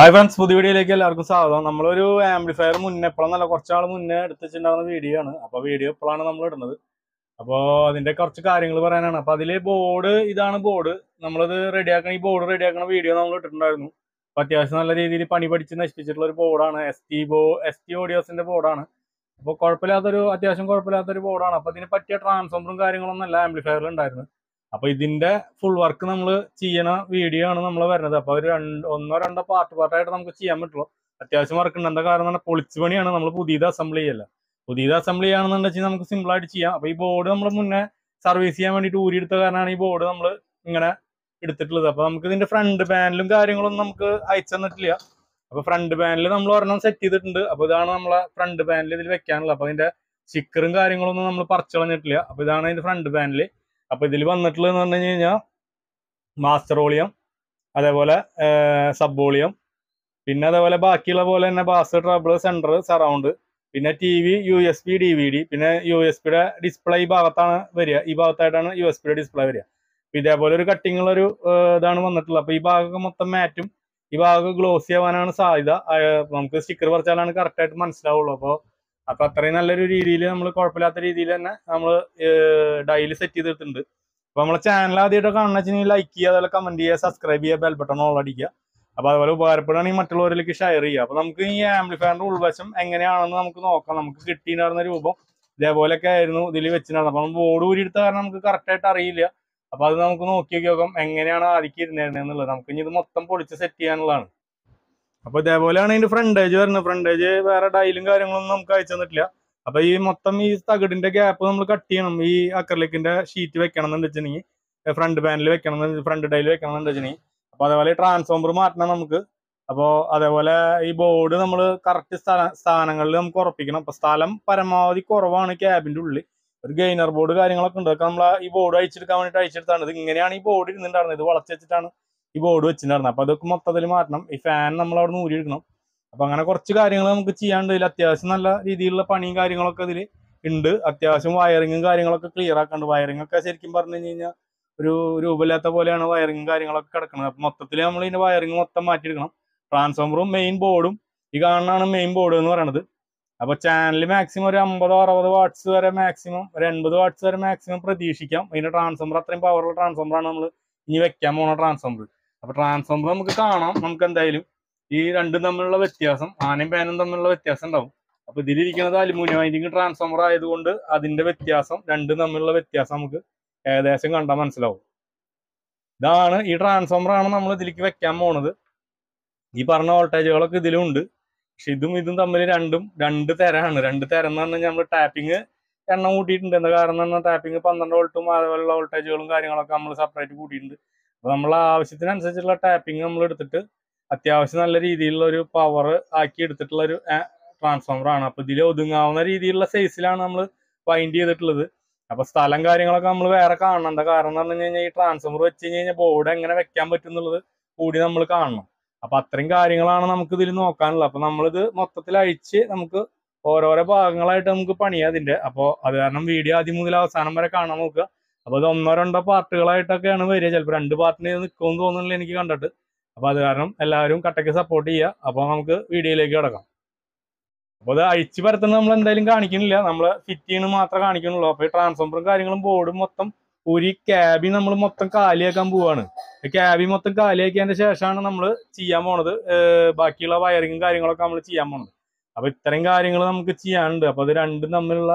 Hi friends പുതിയ വീഡിയോയിലേക്ക് എല്ലാവർക്കും സ്വാഗതം. നമ്മളൊരു ആംപ്ലിഫയർ മുന്നേ എപ്പോഴെന്നല്ല കുറച്ചാൾ മുന്നേ എടുത്തിട്ടുണ്ടാകുന്ന വീഡിയോ ആണ്. അപ്പൊ വീഡിയോ എപ്പോഴാണ് നമ്മൾ ഇടുന്നത്. അപ്പോൾ അതിന്റെ കുറച്ച് കാര്യങ്ങൾ പറയാനാണ്. അപ്പോൾ അതിൽ ബോർഡ് ഇതാണ് ബോർഡ് നമ്മളത് റെഡിയാക്കണ ഈ ബോർഡ് റെഡിയാക്കണ വീഡിയോ നമ്മൾ ഇട്ടിട്ടുണ്ടായിരുന്നു. അപ്പൊ അത്യാവശ്യം നല്ല രീതിയിൽ പണി പഠിച്ച് നശിപ്പിച്ചിട്ടുള്ള ഒരു ബോർഡാണ് എസ് ടി ബോ എസ് ടി ഓഡിയോസിന്റെ ബോർഡാണ് അപ്പോൾ കുഴപ്പമില്ലാത്തൊരു അത്യാവശ്യം കുഴപ്പമില്ലാത്തൊരു ബോർഡാണ് അപ്പോൾ അതിന് പറ്റിയ ട്രാൻസ്ഫോമറും കാര്യങ്ങളൊന്നും അല്ല ആംപ്ലിഫയറിൽ ഉണ്ടായിരുന്നു അപ്പൊ ഇതിന്റെ ഫുൾ വർക്ക് നമ്മൾ ചെയ്യണ വീഡിയോ ആണ് നമ്മൾ വരുന്നത് അപ്പൊ ഒരു രണ്ട് ഒന്നോ രണ്ടോ പാർട്ട് പാർട്ടായിട്ട് നമുക്ക് ചെയ്യാൻ പറ്റുള്ളൂ. അത്യാവശ്യം വർക്ക് ഉണ്ട്. എന്താ കാരണം പറഞ്ഞാൽ പൊളിച്ച് പണിയാണ് നമ്മൾ പുതിയത് അസംബ്ലി ചെയ്യല്ല പുതിയത് അസംബ്ലി ചെയ്യാണെന്നുണ്ടെങ്കിൽ നമുക്ക് സിമ്പിൾ ആയിട്ട് ചെയ്യാം. അപ്പൊ ഈ ബോർഡ് നമ്മൾ മുന്നേ സർവീസ് ചെയ്യാൻ വേണ്ടിയിട്ട് എടുത്ത കാരണമാണ് ഈ ബോർഡ് നമ്മൾ ഇങ്ങനെ എടുത്തിട്ടുള്ളത്. അപ്പൊ നമുക്ക് ഇതിന്റെ ഫ്രണ്ട് പാനലും കാര്യങ്ങളൊന്നും നമുക്ക് അയച്ചു തന്നിട്ടില്ല. അപ്പൊ ഫ്രണ്ട് പാനൽ നമ്മൾ ഒരെണ്ണം സെറ്റ് ചെയ്തിട്ടുണ്ട്. അപ്പൊ ഇതാണ് നമ്മളെ ഫ്രണ്ട് പാനൽ ഇതിൽ വെക്കാനുള്ളത്. അപ്പൊ അതിന്റെ സ്റ്റിക്കറും കാര്യങ്ങളൊന്നും നമ്മൾ പറിച്ചു കളഞ്ഞിട്ടില്ല. അപ്പൊ ഇതാണ് അതിന്റെ ഫ്രണ്ട് പാനൽ അപ്പൊ ഇതിൽ വന്നിട്ടുള്ളതെന്ന് പറഞ്ഞു കഴിഞ്ഞാൽ മാസ്റ്റർ വോളിയം അതേപോലെ സബ് വോളിയം പിന്നെ അതേപോലെ ബാക്കിയുള്ള പോലെ തന്നെ ബാസ് ട്രബിൾ സെന്റർ സറൗണ്ട് പിന്നെ T V U S P D V D പിന്നെ യു എസ് പിയുടെ ഡിസ്പ്ലേ ഈ ഭാഗത്താണ് വരിക. ഈ ഭാഗത്തായിട്ടാണ് യു എസ് പിയുടെ ഡിസ്പ്ലേ വരിക. ഇതേപോലെ ഒരു കട്ടിങ് ഉള്ള ഒരു ഇതാണ് വന്നിട്ടുള്ളത്. അപ്പൊ ഈ ഭാഗമൊക്കെ മൊത്തം മാറ്റും. ഈ ഭാഗം ഗ്ലോസി ആവാനാണ് സാധ്യത. നമുക്ക് സ്റ്റിക്കർ പറിച്ചാലാണ് കറക്റ്റ് ആയിട്ട് മനസ്സിലാവുള്ളൂ. അപ്പോൾ അപ്പൊ അത്രയും നല്ലൊരു രീതിയിൽ നമ്മൾ കുഴപ്പമില്ലാത്ത രീതിയിൽ തന്നെ നമ്മൾ ഡൈലി സെറ്റ് ചെയ്തിട്ടുണ്ട് അപ്പൊ നമ്മളെ ചാനൽ ആദ്യമായിട്ട് കാണുന്ന വെച്ചാൽ ലൈക്ക് ചെയ്യുക അതുപോലെ കമന്റ് ചെയ്യുക സബ്സ്ക്രൈബ് ചെയ്യുക ബെൽ ബട്ടൺ അടിക്കുക. അപ്പൊ അതുപോലെ ഉപകാരപ്പെടുകയാണെങ്കിൽ മറ്റുള്ളവരിലേക്ക് ഷെയർ ചെയ്യുക. അപ്പൊ നമുക്ക് ഈ ആംപ്ലിഫയറിന്റെ ഉൾവശം എങ്ങനെയാണെന്ന് നമുക്ക് നോക്കാം. നമുക്ക് കിട്ടിയിട്ടുണ്ടായിരുന്ന രൂപം ഇതേപോലെയൊക്കെ ആയിരുന്നു ഇതിൽ വെച്ചിട്ടുണ്ടായിരുന്നത്. അപ്പൊ ബോർഡ് ഊരിയെടുത്ത കാരണം നമുക്ക് കറക്റ്റ് ആയിട്ട് അറിയില്ല. അപ്പൊ അത് നമുക്ക് നോക്കി നോക്കാം എങ്ങനെയാണ് ആദ്യം ഇരുന്നിരുന്നത് നമുക്ക് ഇനി ഇത് മൊത്തം പൊളിച്ച് സെറ്റ് ചെയ്യാനുള്ളതാണ്. അപ്പൊ ഇതേപോലെയാണ് അതിന്റെ ഫ്രണ്ടേജ് വരുന്നത്. ഫ്രണ്ടേജ് വേറെ ഡൈലും കാര്യങ്ങളൊന്നും നമുക്ക് അയച്ചു തന്നിട്ടില്ല. അപ്പൊ ഈ മൊത്തം ഈ തകിടിന്റെ ഗ്യാപ്പ് നമ്മൾ കട്ട് ചെയ്യണം. ഈ അക്രലിക്കിന്റെ ഷീറ്റ് വെക്കണം എന്ന് വെച്ചിട്ടുണ്ടെങ്കിൽ ഫ്രണ്ട് പാനൽ വെക്കണം ഫ്രണ്ട് ഡൈൽ വെക്കണം എന്ന് വെച്ചിട്ടുണ്ടെങ്കിൽ അപ്പൊ അതേപോലെ ട്രാൻസ്ഫോമർ മാറ്റണം നമുക്ക്. അപ്പോ അതേപോലെ ഈ ബോർഡ് നമ്മൾ കറക്റ്റ് സ്ഥല സ്ഥാനങ്ങളിൽ നമുക്ക് ഉറപ്പിക്കണം. അപ്പൊ സ്ഥലം പരമാവധി കുറവാണ് ക്യാബിന്റെ ഉള്ളിൽ. ഒരു ഗെയിനർ ബോർഡ് കാര്യങ്ങളൊക്കെ ഉണ്ട്. അതൊക്കെ നമ്മൾ ഈ ബോർഡ് അയച്ചെടുക്കാൻ വേണ്ടിയിട്ട് അയച്ചെടുത്താണ് ഇത് ഇങ്ങനെയാണ് ഈ ബോർഡ് ഇരുന്നിട്ടുണ്ടായിരുന്നത് ഇത് വളച്ചു വെച്ചിട്ടാണ് ഈ ബോർഡ് വെച്ചിട്ടുണ്ടായിരുന്നു. അപ്പൊ അതൊക്കെ മൊത്തത്തിൽ മാറ്റണം. ഈ ഫാൻ നമ്മൾ അവിടെ നിന്ന് ഊരിയെടുക്കണം. അപ്പൊ അങ്ങനെ കുറച്ച് കാര്യങ്ങൾ നമുക്ക് ചെയ്യാണ്ട് ഇതിൽ അത്യാവശ്യം നല്ല രീതിയിലുള്ള പണിയും കാര്യങ്ങളൊക്കെ ഇതിൽ ഉണ്ട്. അത്യാവശ്യം വയറിങ്ങും കാര്യങ്ങളൊക്കെ ക്ലിയർ ആക്കാണ്ട് വയറിംഗ് ഒക്കെ ശരിക്കും പറഞ്ഞു കഴിഞ്ഞു കഴിഞ്ഞാൽ ഒരു രൂപമില്ലാത്ത പോലെയാണ് വയറിങ്ങും കാര്യങ്ങളൊക്കെ കിടക്കുന്നത്. അപ്പൊ മൊത്തത്തിൽ നമ്മൾ ഇതിന്റെ വയറിങ് മൊത്തം മാറ്റിയെടുക്കണം. ട്രാൻസ്ഫോമറും മെയിൻ ബോർഡും ഈ കാണുന്നതാണ് മെയിൻ ബോർഡ് എന്ന് പറയുന്നത് അപ്പൊ ചാനൽ മാക്സിമം ഒരു അമ്പതോ അറുപത് വാട്ട്സ് വരെ മാക്സിമം ഒരു എൺപത് വാട്ട്സ് വരെ മാക്സിമം പ്രതീക്ഷിക്കാം. ഇതിന്റെ ട്രാൻസ്ഫോമർ അത്രയും പവറുള്ള ട്രാൻസ്ഫോമറാണ് നമ്മൾ ഇനി വെക്കാൻ പോണ ട്രാൻസ്ഫോമർ അപ്പൊ ട്രാൻസ്ഫോമർ നമുക്ക് കാണാം. നമുക്ക് എന്തായാലും ഈ രണ്ടും തമ്മിലുള്ള വ്യത്യാസം ആനയും പാനും തമ്മിലുള്ള വ്യത്യാസം ഉണ്ടാവും. അപ്പൊ ഇതിലിരിക്കുന്നത് അലുമിനിയം വൈൻഡിങ് ട്രാൻസ്ഫോമർ ആയതുകൊണ്ട് അതിന്റെ വ്യത്യാസം രണ്ടും തമ്മിലുള്ള വ്യത്യാസം നമുക്ക് ഏകദേശം കണ്ടാൽ മനസ്സിലാവും. ഇതാണ് ഈ ട്രാൻസ്ഫോമർ ആണ് നമ്മൾ ഇതിലേക്ക് വെക്കാൻ പോണത്. ഈ പറഞ്ഞ വോൾട്ടേജുകളൊക്കെ ഇതിലും ഉണ്ട് പക്ഷെ ഇതും ഇതും തമ്മിൽ രണ്ടും രണ്ട് തരമാണ് രണ്ട് തരം എന്ന് പറഞ്ഞാൽ നമ്മൾ ടാപ്പിംഗ് എണ്ണം കൂട്ടിയിട്ടുണ്ട്. എന്താ കാരണം എന്ന് പറഞ്ഞാൽ ടാപ്പിംഗ് പന്ത്രണ്ട് വോൾട്ടും അതുപോലുള്ള വോൾട്ടേജുകളും കാര്യങ്ങളൊക്കെ നമ്മൾ സെപ്പറേറ്റ് കൂട്ടിയിട്ടുണ്ട്. അപ്പൊ നമ്മൾ ആവശ്യത്തിനനുസരിച്ചുള്ള ടാപ്പിംഗ് നമ്മൾ എടുത്തിട്ട് അത്യാവശ്യം നല്ല രീതിയിലുള്ള ഒരു പവർ ആക്കി എടുത്തിട്ടുള്ള ഒരു ട്രാൻസ്ഫോമർ ആണ്. അപ്പൊ ഇതിൽ ഒതുങ്ങാവുന്ന രീതിയിലുള്ള സൈസിലാണ് നമ്മൾ വൈൻഡ് ചെയ്തിട്ടുള്ളത്. അപ്പൊ സ്ഥലം കാര്യങ്ങളൊക്കെ നമ്മൾ വേറെ കാണണ്ട കാരണം എന്ന് പറഞ്ഞു കഴിഞ്ഞാൽ ഈ ട്രാൻസ്ഫോമർ വെച്ച് കഴിഞ്ഞാൽ ബോർഡ് എങ്ങനെ വെക്കാൻ പറ്റും എന്നുള്ളത് കൂടി നമ്മൾ കാണണം. അപ്പൊ അത്രയും കാര്യങ്ങളാണ് നമുക്ക് ഇതിൽ നോക്കാനുള്ളത്. അപ്പൊ നമ്മളിത് മൊത്തത്തിൽ അഴിച്ച് നമുക്ക് ഓരോരോ ഭാഗങ്ങളായിട്ട് നമുക്ക് പണിയാം അതിന്റെ. അപ്പോൾ അത് കാരണം വീഡിയോ ആദ്യം മുതൽ അവസാനം വരെ കാണാൻ നോക്കുക. അപ്പൊ അത് ഒന്നോ രണ്ടോ പാർട്ടികളായിട്ടൊക്കെയാണ് വരിക. ചിലപ്പോൾ രണ്ട് പാർട്ടിനെ നിൽക്കുമെന്ന് തോന്നുന്നില്ല എനിക്ക് കണ്ടിട്ട്. അപ്പൊ അത് കാരണം എല്ലാവരും കട്ടയ്ക്ക് സപ്പോർട്ട് ചെയ്യുക. അപ്പൊ നമുക്ക് വീഡിയോയിലേക്ക് കിടക്കാം. അപ്പൊ അത് അഴിച്ചു പരത്തുന്നത് നമ്മൾ എന്തായാലും കാണിക്കുന്നില്ല. നമ്മൾ ഫിറ്റ് മാത്രം മാത്രമേ കാണിക്കുന്നുള്ളൂ. അപ്പൊ ഈ ട്രാൻസ്ഫോമറും കാര്യങ്ങളും ബോർഡും മൊത്തം ഒരു ക്യാബി നമ്മൾ മൊത്തം കാലിയാക്കാൻ പോവാണ്. ക്യാബി മൊത്തം കാലിയാക്കിയതിന്റെ ശേഷമാണ് നമ്മൾ ചെയ്യാൻ പോണത്. ബാക്കിയുള്ള വയറിങ്ങും കാര്യങ്ങളൊക്കെ നമ്മൾ ചെയ്യാൻ പോണത്. അപ്പൊ ഇത്രയും കാര്യങ്ങൾ നമുക്ക് ചെയ്യാനുണ്ട്. അപ്പൊ അത് രണ്ടും തമ്മിലുള്ള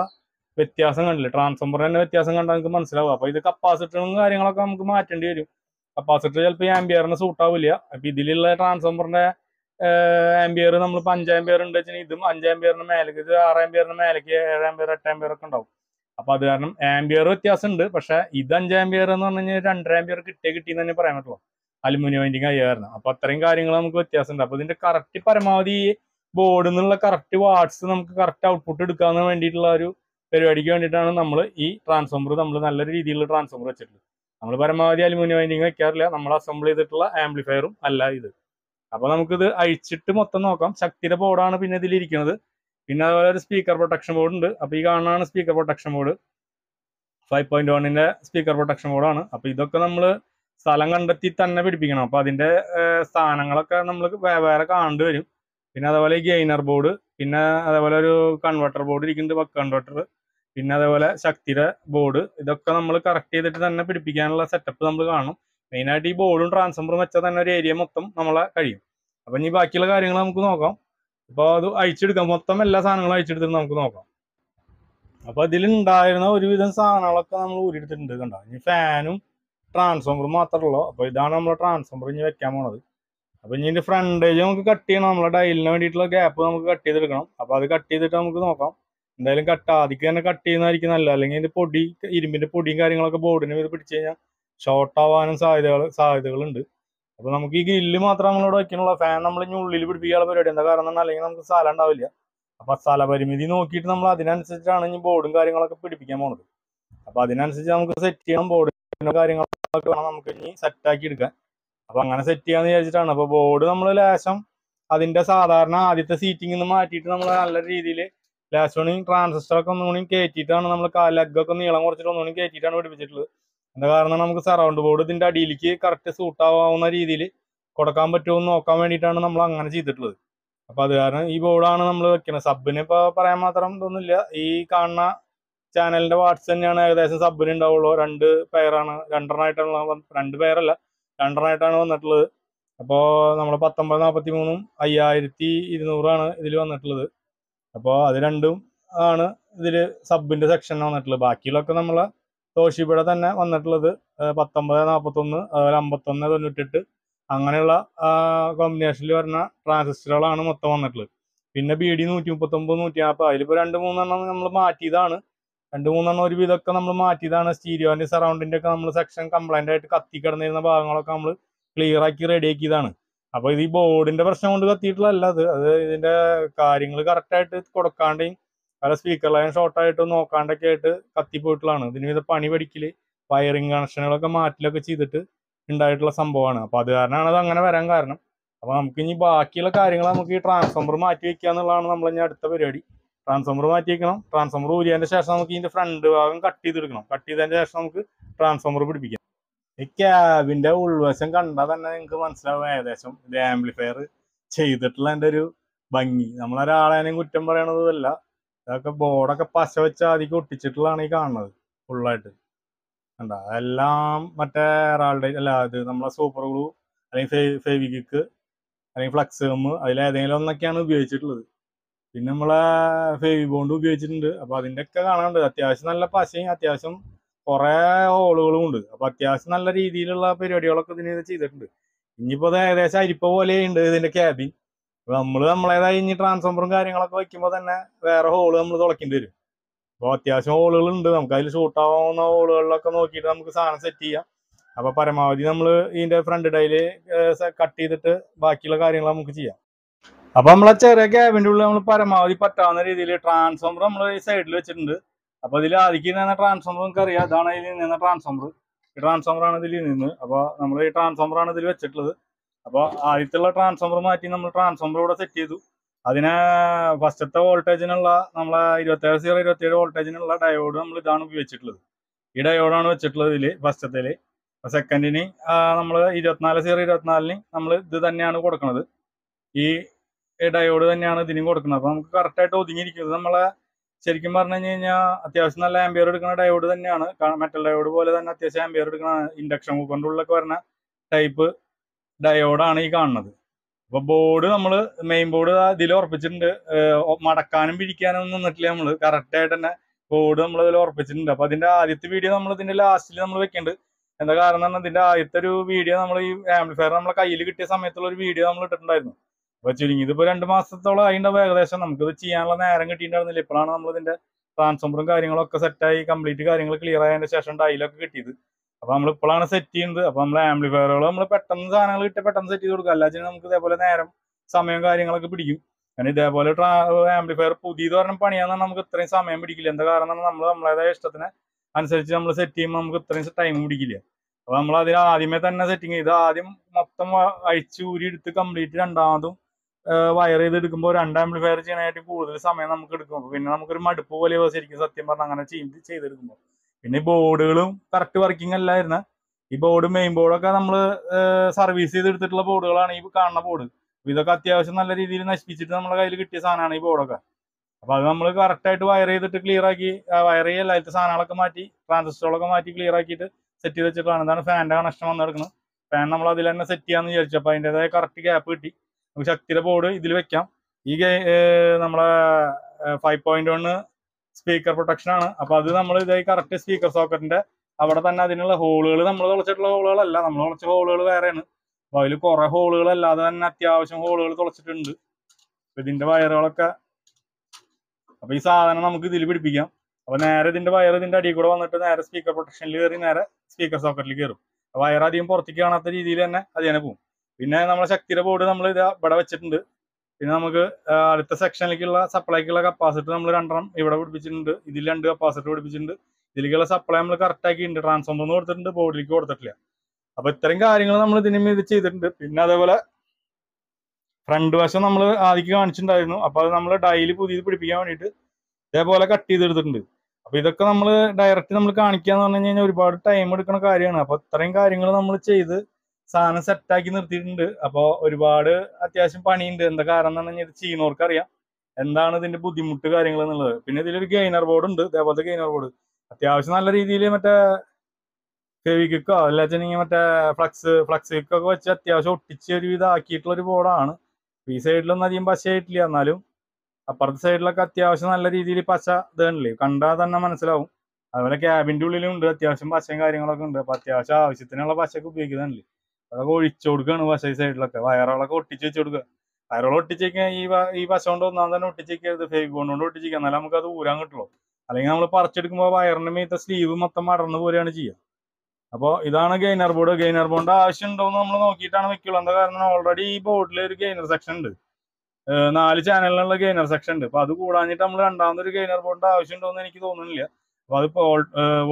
വ്യത്യാസം കണ്ടില്ല? ട്രാൻസ്ഫോമർ തന്നെ വ്യത്യാസം കണ്ടാൽ നമുക്ക് മനസ്സിലാവും അപ്പൊ ഇത് കപ്പാസിറ്ററും കാര്യങ്ങളൊക്കെ നമുക്ക് മാറ്റേണ്ടി വരും. കപ്പാസിറ്റർ ചിലപ്പോൾ ആംബിയറിന് സൂട്ടാവില്ല അപ്പൊ ഇതിലുള്ള ട്രാൻസ്ഫോമറിന്റെ ആംബിയർ നമ്മൾ അഞ്ച് ആംബിയർ ഉണ്ട് വെച്ചാൽ ഇതും അഞ്ച് ആംബിയറിന് മേലേക്ക് ഇത് ആറ് ആംബിയറിന് മേലേക്ക് ഏഴ് ആംബിയർ എട്ട് ഒക്കെ ഉണ്ടാവും. അപ്പൊ അത് കാരണം ആംബിയർ വ്യത്യാസം ഉണ്ട്. പക്ഷെ ഇത് അഞ്ച് ആംബിയർ എന്ന് പറഞ്ഞു കഴിഞ്ഞാൽ രണ്ടര ആംബിയർ കിട്ടിയ കിട്ടിയെന്ന് തന്നെ പറയാൻ പറ്റുള്ളൂ. അലുമിനിയം വൈൻഡിങ് ആയിരുന്നു അപ്പൊ അത്രയും കാര്യങ്ങൾ നമുക്ക് വ്യത്യാസം ഉണ്ട്. അപ്പൊ ഇതിന്റെ കറക്റ്റ് പരമാവധി ബോർഡിൽ നിന്നുള്ള കറക്റ്റ് വാട്ട്സ് നമുക്ക് കറക്റ്റ് ഔട്ട്പുട്ട് എടുക്കാൻ വേണ്ടിയിട്ടുള്ള ഒരു പരിപാടിക്ക് വേണ്ടിയിട്ടാണ് നമ്മൾ ഈ ട്രാൻസ്ഫോമർ നമ്മൾ നല്ലൊരു രീതിയിലുള്ള ട്രാൻസ്ഫോമർ വെച്ചിട്ടുള്ളത്. നമ്മൾ പരമാവധി അലുമിനിയം വൈൻഡിങ് വെക്കാറില്ല നമ്മൾ അസംബിൾ ചെയ്തിട്ടുള്ള ആംപ്ലിഫയറും അല്ല ഇത്. അപ്പോൾ നമുക്കിത് അഴിച്ചിട്ട് മൊത്തം നോക്കാം. ശക്തിയുടെ ബോർഡാണ് പിന്നെ ഇതിലിരിക്കുന്നത് പിന്നെ അതുപോലെ ഒരു സ്പീക്കർ പ്രൊട്ടക്ഷൻ ബോർഡ് ഉണ്ട്. അപ്പോൾ ഈ കാണാനാണ് speaker protection board five point വണ്ണിന്റെ സ്പീക്കർ പ്രൊട്ടക്ഷൻ ബോർഡാണ് അപ്പോൾ ഇതൊക്കെ നമ്മൾ സ്ഥലം കണ്ടെത്തി തന്നെ പിടിപ്പിക്കണം. അപ്പോൾ അതിന്റെ ഏഹ്, സ്ഥാനങ്ങളൊക്കെ നമ്മൾ വേറെ കാണേണ്ടി വരും. പിന്നെ അതുപോലെ ഗെയിനർ ബോർഡ് പിന്നെ അതേപോലെ ഒരു കൺവെർട്ടർ ബോർഡ് ഇരിക്കുന്നുണ്ട് ബക്ക് കൺവെർട്ടർ പിന്നെ അതേപോലെ ശക്തിയുടെ ബോർഡ് ഇതൊക്കെ നമ്മൾ കറക്റ്റ് ചെയ്തിട്ട് തന്നെ പിടിപ്പിക്കാനുള്ള സെറ്റപ്പ് നമ്മൾ കാണും. മെയിനായിട്ട് ഈ ബോർഡും ട്രാൻസ്ഫോമറും വെച്ചാൽ തന്നെ ഒരു ഏരിയ മൊത്തം നമ്മളെ കഴിയും. അപ്പം ഇനി ബാക്കിയുള്ള കാര്യങ്ങൾ നമുക്ക് നോക്കാം. അപ്പോൾ അത് അഴിച്ചെടുക്കാം. മൊത്തം എല്ലാ സാധനങ്ങളും അഴിച്ചെടുത്തിട്ട് നമുക്ക് നോക്കാം. അപ്പൊ അതിലുണ്ടായിരുന്ന ഒരുവിധം സാധനങ്ങളൊക്കെ നമ്മൾ ഊരിയെടുത്തിട്ടുണ്ട് കണ്ടോ? ഇനി ഫാനും ട്രാൻസ്ഫോമറും മാത്രമേ ഉള്ളൂ. അപ്പോൾ ഇതാണ് നമ്മൾ ട്രാൻസ്ഫോമർ ഇനി വെക്കാൻ പോണത്. അപ്പൊ ഇനി ഇതിന്റെ ഫ്രണ്ടേജ് നമുക്ക് കട്ട് ചെയ്യണം. നമ്മളെ ഡയലിന് വേണ്ടിയിട്ടുള്ള ഗ്യാപ്പ് നമുക്ക് കട്ട് ചെയ്തെടുക്കണം. അപ്പൊ അത് കട്ട് ചെയ്തിട്ട് നമുക്ക് നോക്കാം. എന്തായാലും കട്ട് ആദ്യം തന്നെ കട്ട് ചെയ്യുന്നതായിരിക്കും നല്ലത്. അല്ലെങ്കിൽ ഇതിന്റെ പൊടി ഇരുമ്പിന്റെ പൊടിയും കാര്യങ്ങളൊക്കെ ബോർഡിന് ഇത് പിടിച്ചു കഴിഞ്ഞാൽ ഷോർട്ട് ആവാനും സാധ്യതകൾ സാധ്യതകളുണ്ട്. അപ്പൊ നമുക്ക് ഈ ഗ്രില്ല് മാത്രം നമ്മളിവിടെ വയ്ക്കണുള്ള ഫാൻ നമ്മൾ ഇനി ഉള്ളിൽ പിടിപ്പിക്കാനുള്ള പരിപാടി എന്താ? കാരണം അല്ലെങ്കിൽ നമുക്ക് സ്ഥലം ഉണ്ടാവില്ല. അപ്പൊ സ്ഥല പരിമിതി നോക്കിയിട്ട് നമ്മൾ അതിനനുസരിച്ചാണ് ഇനി ബോർഡും കാര്യങ്ങളൊക്കെ പിടിപ്പിക്കാൻ പോണത്. അപ്പൊ അതിനനുസരിച്ച് നമുക്ക് സെറ്റ് ചെയ്യണം. ബോർഡ് കാര്യങ്ങളൊക്കെ വേണം നമുക്ക് ഇനി സെറ്റ് ആക്കി എടുക്കാൻ. അപ്പൊ അങ്ങനെ സെറ്റ് ചെയ്യാന്ന് വിചാരിച്ചിട്ടാണ്. അപ്പൊ ബോർഡ് നമ്മൾ ലേശം അതിന്റെ സാധാരണ ആദ്യത്തെ സീറ്റിംഗ് നിന്ന് മാറ്റിയിട്ട് നമ്മൾ നല്ല രീതിയിൽ ലേശം ട്രാൻസിസ്റ്റർ ഒക്കെ ഒന്നുകൂടി കയറ്റിയിട്ടാണ് നമ്മൾ ലെഗൊക്കെ നീളം കുറച്ചിട്ട് ഒന്നുകൂടി കയറ്റിയിട്ടാണ് പിടിപ്പിച്ചിട്ടുള്ളത്. എന്താ കാരണം നമുക്ക് സറൗണ്ട് ബോർഡ് ഇതിന്റെ അടിയിലേക്ക് കറക്റ്റ് സൂട്ട് ആവാവുന്ന രീതിയിൽ കൊടുക്കാൻ പറ്റുമോ എന്ന് നോക്കാൻ വേണ്ടിയിട്ടാണ് നമ്മൾ അങ്ങനെ ചെയ്തിട്ടുള്ളത്. അപ്പൊ അത് കാരണം ഈ ബോർഡാണ് നമ്മൾ വെക്കുന്നത് സബിന് ഇപ്പൊ പറയാൻ മാത്രം ഇതൊന്നുമില്ല. ഈ കാണുന്ന ചാനലിന്റെ വാട്സ് തന്നെയാണ് ഏകദേശം സബിന് ഉണ്ടാവുള്ളൂ. രണ്ട് പെയറാണ് രണ്ടെണ്ണമായിട്ടുള്ള രണ്ട് പെയറല്ല രണ്ടെണ്ണമായിട്ടാണ് വന്നിട്ടുള്ളത്. അപ്പോൾ നമ്മൾ പത്തൊമ്പത് നാൽപ്പത്തി മൂന്നും അയ്യായിരത്തി ഇരുന്നൂറാണ് ഇതിൽ വന്നിട്ടുള്ളത്. അപ്പോൾ അത് രണ്ടും ആണ് ഇതിൽ സബിന്റെ സെക്ഷൻ വന്നിട്ടുള്ളത്. ബാക്കിയുള്ളൊക്കെ നമ്മൾ തോഷിപ്പിടെ തന്നെ വന്നിട്ടുള്ളത്. പത്തൊമ്പത് നാൽപ്പത്തൊന്ന് അതുപോലെ അമ്പത്തൊന്ന് തൊണ്ണൂറ്റെട്ട് അങ്ങനെയുള്ള കോമ്പിനേഷനിൽ വരുന്ന ട്രാൻസിസ്റ്ററുകളാണ് മൊത്തം വന്നിട്ടുള്ളത്. പിന്നെ ബി ഡി നൂറ്റി മുപ്പത്തൊമ്പത് നൂറ്റി നാൽപ്പത് അതിലിപ്പോൾ രണ്ട് മൂന്നെണ്ണം നമ്മൾ മാറ്റിയതാണ്. രണ്ട് മൂന്നെണ്ണം ഒരു വിധമൊക്കെ നമ്മൾ മാറ്റിയതാണ് സ്റ്റീരിയോന്റെ സറൗണ്ടിന്റെ ഒക്കെ നമ്മൾ സെക്ഷൻ കംപ്ലൈന്റ് ആയിട്ട് കത്തി കിടന്നിരുന്ന ഭാഗങ്ങളൊക്കെ നമ്മൾ ക്ലിയർ ആക്കി റെഡി ആക്കിയതാണ്. അപ്പൊ ഇത് ഈ ബോർഡിന്റെ പ്രശ്നം കൊണ്ട് കത്തിയിട്ടുള്ളതല്ല അത്. അത് ഇതിന്റെ കാര്യങ്ങൾ കറക്റ്റായിട്ട് കൊടുക്കാണ്ടെയും പല സ്പീക്കർ ലൈൻ ഷോർട്ട് ആയിട്ട് നോക്കാണ്ടൊക്കെ ആയിട്ട് കത്തിപ്പോയിട്ടുള്ളതാണ്. ഇതിന് വിധ പണി പഠിക്കൽ വയറിംഗ് കണക്ഷനുകളൊക്കെ മാറ്റലൊക്കെ ചെയ്തിട്ട് ഉണ്ടായിട്ടുള്ള സംഭവമാണ്. അപ്പൊ അത് കാരണമാണ് അത് അങ്ങനെ വരാൻ കാരണം. അപ്പൊ നമുക്ക് ഇനി ബാക്കിയുള്ള കാര്യങ്ങൾ നമുക്ക് ഈ ട്രാൻസ്ഫോമർ മാറ്റി വെക്കുക എന്നുള്ളതാണ് നമ്മൾ ഇനി അടുത്ത പരിപാടി. ട്രാൻസ്ഫോമർ മാറ്റി വെക്കണം ട്രാൻസ്ഫോമർ ഊരിയതിന്റെ ശേഷം നമുക്ക് ഇതിന്റെ ഫ്രണ്ട് ഭാഗം കട്ട് ചെയ്തെടുക്കണം. കട്ട് ചെയ്തതിന്റെ ശേഷം നമുക്ക് ട്രാൻസ്ഫോമർ പിടിപ്പിക്കാം. ഈ ക്യാബിന്റെ ഉൾവശം കണ്ടാൽ തന്നെ നിങ്ങൾക്ക് മനസ്സിലാവും ഏകദേശം ഇത് ആംപ്ലിഫയർ ചെയ്തിട്ടുള്ള എന്റെ ഒരു ഭംഗി. നമ്മളൊരാളെയും കുറ്റം പറയണതല്ല ഇതൊക്കെ ബോർഡൊക്കെ പശ വെച്ച് ആദ്യം ഒട്ടിച്ചിട്ടുള്ളതാണ് ഈ കാണുന്നത് ഫുള്ളായിട്ട് കണ്ട? എല്ലാം മറ്റേ റാൾഡേ അല്ല ഇത് നമ്മളെ സൂപ്പർ ഗ്ലൂ അല്ലെങ്കിൽ ഫെവികിക്ക് അല്ലെങ്കിൽ ഫ്ലക്സ് ഗം അതിലേതെങ്കിലും ഒന്നൊക്കെയാണ് ഉപയോഗിച്ചിട്ടുള്ളത്. പിന്നെ നമ്മളെ ഫേവി ബോണ്ട് ഉപയോഗിച്ചിട്ടുണ്ട്. അപ്പൊ അതിന്റെ ഒക്കെ കാണാനുണ്ട്. അത്യാവശ്യം നല്ല പശയും അത്യാവശ്യം കുറെ ഹോളുകളും ഉണ്ട്. അപ്പൊ അത്യാവശ്യം നല്ല രീതിയിലുള്ള പരിപാടികളൊക്കെ ഇതിന് ഇത് ചെയ്തിട്ടുണ്ട്. ഇനിയിപ്പോ അത് ഏകദേശം അരിപ്പ പോലെ ഉണ്ട് ഇതിന്റെ ക്യാബിൻ നമ്മൾ നമ്മളേതായി ഇനി ട്രാൻസ്ഫോമറും കാര്യങ്ങളൊക്കെ വെക്കുമ്പോൾ തന്നെ വേറെ ഹോൾ നമ്മൾ തുളക്കേണ്ടി വരും. അപ്പോൾ അത്യാവശ്യം ഹോളുകൾ ഉണ്ട്. നമുക്ക് അതിൽ ഷൂട്ട് ആവുന്ന ഹോളുകളിലൊക്കെ നോക്കിയിട്ട് നമുക്ക് സാധനം സെറ്റ് ചെയ്യാം. അപ്പൊ പരമാവധി നമ്മൾ ഇതിന്റെ ഫ്രണ്ട് ഡൈൽ കട്ട് ചെയ്തിട്ട് ബാക്കിയുള്ള കാര്യങ്ങൾ നമുക്ക് ചെയ്യാം. അപ്പൊ നമ്മളെ ചെറിയ ക്യാബിന്റെ ഉള്ളിൽ നമ്മൾ പരമാവധി പറ്റാവുന്ന രീതിയിൽ ട്രാൻസ്ഫോമർ നമ്മൾ ഈ സൈഡിൽ വെച്ചിട്ടുണ്ട്. അപ്പൊ ഇതിൽ ആദ്യം നിന്ന ട്രാൻസ്ഫോമർ നമുക്ക് അറിയാം അതാണ് ഇതിൽ നിന്ന ട്രാൻസ്ഫോമർ ഈ ട്രാൻസ്ഫോമർ ആണ് ഇതിൽ നിന്ന്. അപ്പൊ നമ്മൾ ഈ ട്രാൻസ്ഫോമർ ആണ് ഇതിൽ വെച്ചിട്ടുള്ളത്. അപ്പൊ ആദ്യത്തുള്ള ട്രാൻസ്ഫോമർ മാറ്റി നമ്മൾ ട്രാൻസ്ഫോമർ ഇവിടെ സെറ്റ് ചെയ്തു. അതിനെ ഫസ്റ്റത്തെ വോൾട്ടേജിനുള്ള നമ്മളെ ഇരുപത്തേഴ് സീറോ ഇരുപത്തിയേഴ് വോൾട്ടേജിനുള്ള ഡയോഡ് നമ്മൾ ഇതാണ് ഉപയോഗിച്ചിട്ടുള്ളത്. ഈ ഡയോഡാണ് വെച്ചിട്ടുള്ളത് ഇതിൽ ഫസ്റ്റത്തേൽ. സെക്കൻഡിന് നമ്മൾ ഇരുപത്തിനാല് സീറോ ഇരുപത്തിനാലിന് നമ്മൾ ഇത് തന്നെയാണ് കൊടുക്കുന്നത് ഈ ഡയോഡ് തന്നെയാണ് ഇതിനും കൊടുക്കുന്നത്. അപ്പൊ നമുക്ക് കറക്റ്റ് ആയിട്ട് ഒതുങ്ങിയിരിക്കുന്നത്. നമ്മളെ ശരിക്കും പറഞ്ഞു കഴിഞ്ഞ് കഴിഞ്ഞാൽ അത്യാവശ്യം നല്ല ആംബിയർ എടുക്കുന്ന ഡയോഡ് തന്നെയാണ്. മെറ്റൽ ഡയോഡ് പോലെ തന്നെ അത്യാവശ്യം ആംബിയർ എടുക്കുന്ന ഇൻഡക്ഷൻ കുക്കറിന്റെ ഉള്ളിലൊക്കെ വരുന്ന ടൈപ്പ് ഡയോഡാണ് ഈ കാണുന്നത്. അപ്പൊ ബോർഡ് നമ്മൾ മെയിൻ ബോർഡ് ഇതിൽ ഉറപ്പിച്ചിട്ടുണ്ട്. മടക്കാനും പിടിക്കാനും ഒന്നും നിന്നിട്ടില്ല നമ്മൾ കറക്റ്റ് ആയിട്ട് തന്നെ ബോർഡ് നമ്മൾ ഇതിൽ ഉറപ്പിച്ചിട്ടുണ്ട്. അപ്പൊ അതിന്റെ ആദ്യത്തെ വീഡിയോ നമ്മൾ ഇതിന്റെ ലാസ്റ്റിൽ നമ്മൾ വെക്കുന്നുണ്ട് എന്താ കാരണം എന്ന് പറഞ്ഞാൽ ഇതിന്റെ ആദ്യത്തെ ഒരു വീഡിയോ നമ്മൾ ഈ ആംപ്ലിഫയർ നമ്മളെ കയ്യിൽ കിട്ടിയ സമയത്തുള്ള ഒരു വീഡിയോ നമ്മൾ ഇട്ടിട്ടുണ്ടായിരുന്നു. അപ്പൊ ചുരുങ്ങി ഇതിപ്പോ രണ്ട് മാസത്തോളം അതിന്റെ ഏകദേശം. നമുക്കിത് ചെയ്യാനുള്ള നേരം കിട്ടിയിട്ടുണ്ടായിരുന്നില്ല. ഇപ്പോഴാണ് നമ്മൾ ഇതിന്റെ ട്രാൻസ്ഫോമറും കാര്യങ്ങളൊക്കെ സെറ്റായി കംപ്ലീറ്റ് കാര്യങ്ങൾ ക്ലിയർ ആയതിന്റെ ശേഷം ഡൈലൊക്കെ കിട്ടിയത്. അപ്പൊ നമ്മൾ ഇപ്പോഴാണ് സെറ്റ് ചെയ്യുന്നത്. അപ്പൊ നമ്മൾ ആംപ്ലിഫയറുകൾ നമ്മൾ പെട്ടെന്ന് സാധനങ്ങൾ കിട്ടിയ പെട്ടെന്ന് സെറ്റ് ചെയ്ത് കൊടുക്കുക. അല്ലാതെ നമുക്ക് ഇതേപോലെ നേരം സമയം കാര്യങ്ങളൊക്കെ പിടിക്കും. കാരണം ഇതേപോലെ ആംപ്ലിഫയർ പുതിയത് പറഞ്ഞ പണിയാന്ന് നമുക്ക് ഇത്രയും സമയം പിടിക്കില്ല. എന്താ കാരണം നമ്മൾ നമ്മളേതായ ഇഷ്ടത്തിന് അനുസരിച്ച് നമ്മൾ സെറ്റ് ചെയ്യുമ്പോൾ നമുക്ക് ഇത്രയും ടൈം പിടിക്കില്ല. അപ്പൊ നമ്മൾ അതിന് ആദ്യമേ തന്നെ സെറ്റിങ് ചെയ്ത് ആദ്യം മൊത്തം അഴിച്ചു ഊരി എടുത്ത് കംപ്ലീറ്റ് രണ്ടാമതും വയർ ചെയ്ത് എടുക്കുമ്പോൾ രണ്ട് ആംപ്ലിഫയർ ചെയ്യാനായിട്ട് കൂടുതൽ സമയം നമുക്ക് എടുക്കും. പിന്നെ നമുക്കൊരു മടുപ്പ് പോലെ ശരിക്കും സത്യം പറഞ്ഞാൽ അങ്ങനെ ചെയ്ത് ചെയ്തെടുക്കുമ്പോൾ പിന്നെ ബോർഡുകളും കറക്റ്റ് വർക്കിംഗ് അല്ലായിരുന്ന ഈ ബോർഡ് മെയിൻ ബോർഡൊക്കെ നമ്മൾ സർവീസ് ചെയ്തെടുത്തിട്ടുള്ള ബോർഡുകളാണ് ഈ കാണുന്ന ബോർഡ് ഇതൊക്കെ അത്യാവശ്യം നല്ല രീതിയിൽ നശിപ്പിച്ചിട്ട് നമ്മുടെ കയ്യിൽ കിട്ടിയ സാധനമാണ് ഈ ബോർഡൊക്കെ അപ്പൊ അത് നമ്മൾ കറക്റ്റായിട്ട് വയർ ചെയ്തിട്ട് ക്ലിയർ ആക്കി വയർ ചെയ്യല്ല അതിലത്തെ സാധനങ്ങളൊക്കെ മാറ്റി ട്രാൻസിസ്റ്ററുകളൊക്കെ മാറ്റി ക്ലിയർ ആക്കിയിട്ട് സെറ്റ് ചെയ്ത് വെച്ചിട്ടാണ് ഇതാണ് ഫാനിന്റെ കണക്ഷൻ വന്നെടുക്കുന്നത് ഫാൻ നമ്മൾ അതിൽ തന്നെ സെറ്റ് ചെയ്യാന്ന് വിചാരിച്ചു. അപ്പൊ അതിന്റെതായ കറക്റ്റ് ഗ്യാപ്പ് കിട്ടി. നമുക്ക് ശക്തിയുടെ ബോർഡ് ഇതിൽ വെക്കാം. ഈ നമ്മളെ five point one speaker protection ആണ്. അപ്പൊ അത് നമ്മൾ ഇതായി കറക്റ്റ് സ്പീക്കർ സോക്കറ്റിന്റെ അവിടെ തന്നെ അതിനുള്ള ഹോളുകൾ നമ്മൾ തുളച്ചിട്ടുള്ള ഹോളുകളല്ല നമ്മൾ തുളച്ച ഹോളുകൾ വേറെയാണ്. അപ്പൊ അതിൽ കുറെ ഹോളുകൾ അല്ലാതെ തന്നെ അത്യാവശ്യം ഹോളുകൾ തുളച്ചിട്ടുണ്ട്. ഇതിന്റെ വയറുകളൊക്കെ അപ്പൊ ഈ സാധനം നമുക്ക് ഇതിൽ പിടിപ്പിക്കാം. അപ്പൊ നേരെ ഇതിന്റെ വയർ ഇതിന്റെ അടിയിൽ കൂടെ വന്നിട്ട് നേരെ സ്പീക്കർ പ്രൊട്ടക്ഷനിൽ കയറി നേരെ സ്പീക്കർ സോക്കറ്റിൽ കയറും. വയർ അധികം പുറത്തേക്ക് കാണാത്ത രീതിയിൽ തന്നെ അത് തന്നെ പോകും പിന്നെ നമ്മളെ ശക്തിയുടെ ബോർഡ് നമ്മൾ ഇവിടെ വെച്ചിട്ടുണ്ട്. പിന്നെ നമുക്ക് അടുത്ത സെക്ഷനിലേക്കുള്ള സപ്ലൈക്കുള്ള കപ്പാസിറ്റി നമ്മൾ രണ്ടെണ്ണം ഇവിടെ പിടിപ്പിച്ചിട്ടുണ്ട്. ഇതിൽ രണ്ട് കപ്പാസിറ്റി പിടിപ്പിച്ചിട്ടുണ്ട്. ഇതിലേക്കുള്ള സപ്ലൈ നമ്മൾ കറക്റ്റ് ആക്കിയിട്ടുണ്ട്. ട്രാൻസ്ഫോമർ കൊടുത്തിട്ടുണ്ട് ബോർഡിലേക്ക് കൊടുത്തിട്ടില്ല. അപ്പൊ ഇത്തരം കാര്യങ്ങൾ നമ്മൾ ഇതിന് ഇത് ചെയ്തിട്ടുണ്ട്. പിന്നെ അതേപോലെ ഫ്രണ്ട് വശം നമ്മൾ ആദ്യം കാണിച്ചിട്ടുണ്ടായിരുന്നു. അപ്പൊ അത് നമ്മൾ ഡൈലി പുതിയത് പിടിപ്പിക്കാൻ വേണ്ടിയിട്ട് ഇതേപോലെ കട്ട് ചെയ്തെടുത്തിട്ടുണ്ട്. അപ്പൊ ഇതൊക്കെ നമ്മൾ ഡയറക്റ്റ് നമ്മൾ കാണിക്കാന്ന് പറഞ്ഞു കഴിഞ്ഞാൽ ഒരുപാട് ടൈം എടുക്കുന്ന കാര്യമാണ്. അപ്പൊ ഇത്രയും കാര്യങ്ങൾ നമ്മൾ ചെയ്ത് സാധനം സെറ്റാക്കി നിർത്തിയിട്ടുണ്ട്. അപ്പോൾ ഒരുപാട് അത്യാവശ്യം പണിയുണ്ട്. എന്താ കാരണം എന്ന് പറഞ്ഞാൽ ഇത് ചെയ്യുന്നവർക്ക് അറിയാം എന്താണ് ഇതിന്റെ ബുദ്ധിമുട്ട് കാര്യങ്ങൾ എന്നുള്ളത്. പിന്നെ ഇതിലൊരു ഗെയിനർ ബോർഡ് ഉണ്ട്. ഇതേപോലത്തെ ഗെയിനർ ബോർഡ് അത്യാവശ്യം നല്ല രീതിയിൽ മറ്റേ ഫെവിക്കോ അല്ലാച്ചെങ്കിൽ മറ്റേ ഫ്ലക്സ് ഫ്ലക്സ് ഒക്കെ വെച്ച് അത്യാവശ്യം ഒട്ടിച്ച് ഒരു ഇതാക്കിയിട്ടുള്ള ഒരു ബോർഡാണ് ഈ സൈഡിലൊന്നും അധികം പശയായിട്ടില്ല എന്നാലും അപ്പുറത്തെ സൈഡിലൊക്കെ അത്യാവശ്യം നല്ല രീതിയിൽ പശ ഇതേണ്ടല്ലേ? കണ്ടാൽ തന്നെ മനസ്സിലാവും. അതുപോലെ ക്യാബിന്റെ ഉള്ളിലും ഉണ്ട്. അത്യാവശ്യം പശയും കാര്യങ്ങളൊക്കെ ഉണ്ട്. അപ്പൊ അത്യാവശ്യം ആവശ്യത്തിനുള്ള പശയൊക്കെ ഉപയോഗിക്കുന്നുണ്ടല്ലേ? അതൊക്കെ ഒഴിച്ചു കൊടുക്കുകയാണ് പശ സൈഡിലൊക്കെ വയറുകളൊക്കെ ഒട്ടിച്ച് വെച്ച് കൊടുക്കുക. വയറുകൾ ഒട്ടിച്ചേക്കാൻ ഈ ഈ പശ കൊണ്ട് ഒന്നാം തന്നെ ഒട്ടിച്ചേക്കരുത് ഫേക്ക് കൊണ്ട് ഒട്ടിച്ചേക്കുക എന്നാലും നമുക്ക് അത് ഊരാൻ കിട്ടുള്ളൂ. അല്ലെങ്കിൽ നമ്മൾ പറിച്ചെടുക്കുമ്പോൾ വയറിന്റെ മീത്ത സ്ലീവ് മൊത്തം മടർന്നു പോലെയാണ് ചെയ്യുക. അപ്പോൾ ഇതാണ് ഗെയിനർ ബോർഡ് ഗെയിനർ ബോർഡ് ആവശ്യം ഉണ്ടോ എന്ന് നമ്മൾ നോക്കിയിട്ടാണ് വെക്കുള്ളൂ. എന്താ കാരണം? ഓൾറെഡി ഈ ബോർഡിൽ ഒരു ഗെയിനർ സെക്ഷൻ ഉണ്ട്. നാല് ചാനലിലുള്ള ഗെയിനർ സെക്ഷൻ ഉണ്ട്. അപ്പോൾ അത് കൂടാഞ്ഞിട്ട് നമ്മൾ രണ്ടാമതൊരു ഗെയിനർ ബോർഡിന്റെ ആവശ്യം ഉണ്ടോ എന്ന് എനിക്ക് തോന്നുന്നില്ല. അപ്പോൾ അത്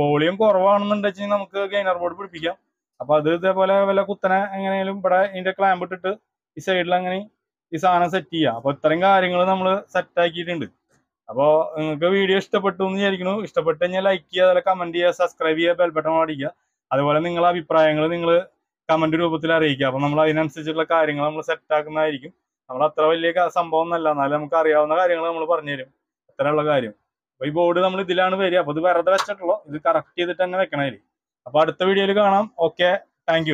വോളിയം കുറവാണെന്നുണ്ടെങ്കിൽ നമുക്ക് ഗെയിനർ ബോർഡ് പിടിപ്പിക്കാം. അപ്പൊ അത് ഇതേപോലെ വല്ല കുത്തനെ എങ്ങനെയാലും ഇവിടെ ഇതിന്റെ ക്ലാമ്പ് ഇട്ടിട്ട് ഈ സൈഡിൽ അങ്ങനെ ഈ സാധനം സെറ്റ് ചെയ്യാം. അപ്പൊ ഇത്രയും കാര്യങ്ങൾ നമ്മൾ സെറ്റ് ആക്കിയിട്ടുണ്ട്. അപ്പോൾ നിങ്ങൾക്ക് വീഡിയോ ഇഷ്ടപ്പെട്ടു എന്ന് വിചാരിക്കുന്നു. ഇഷ്ടപ്പെട്ട് കഴിഞ്ഞാൽ ലൈക്ക് ചെയ്യുക അതുപോലെ കമന്റ് ചെയ്യുക സബ്സ്ക്രൈബ് ചെയ്യുക ബെൽ ബട്ടൺ അടിക്കുക അതുപോലെ നിങ്ങളെ അഭിപ്രായങ്ങൾ നിങ്ങൾ കമന്റ് രൂപത്തിൽ അറിയിക്കുക. അപ്പൊ നമ്മൾ അതിനനുസരിച്ചുള്ള കാര്യങ്ങൾ നമ്മൾ സെറ്റ് ആക്കുന്നതായിരിക്കും. നമ്മൾ അത്ര വലിയ സംഭവം ഒന്നല്ല. എന്നാലും നമുക്ക് അറിയാവുന്ന കാര്യങ്ങൾ നമ്മൾ പറഞ്ഞുതരും. അത്രയുള്ള കാര്യം. അപ്പൊ ഈ ബോർഡ് നമ്മൾ ഇതിലാണ് വരിക. അപ്പൊ ഇത് വെറുതെ വെച്ചിട്ടുള്ളൂ. ഇത് കറക്റ്റ് ചെയ്തിട്ട് തന്നെ വെക്കണമായിരിക്കും അപ്പൊ അടുത്ത വീഡിയോയിൽ കാണാം. Okay thank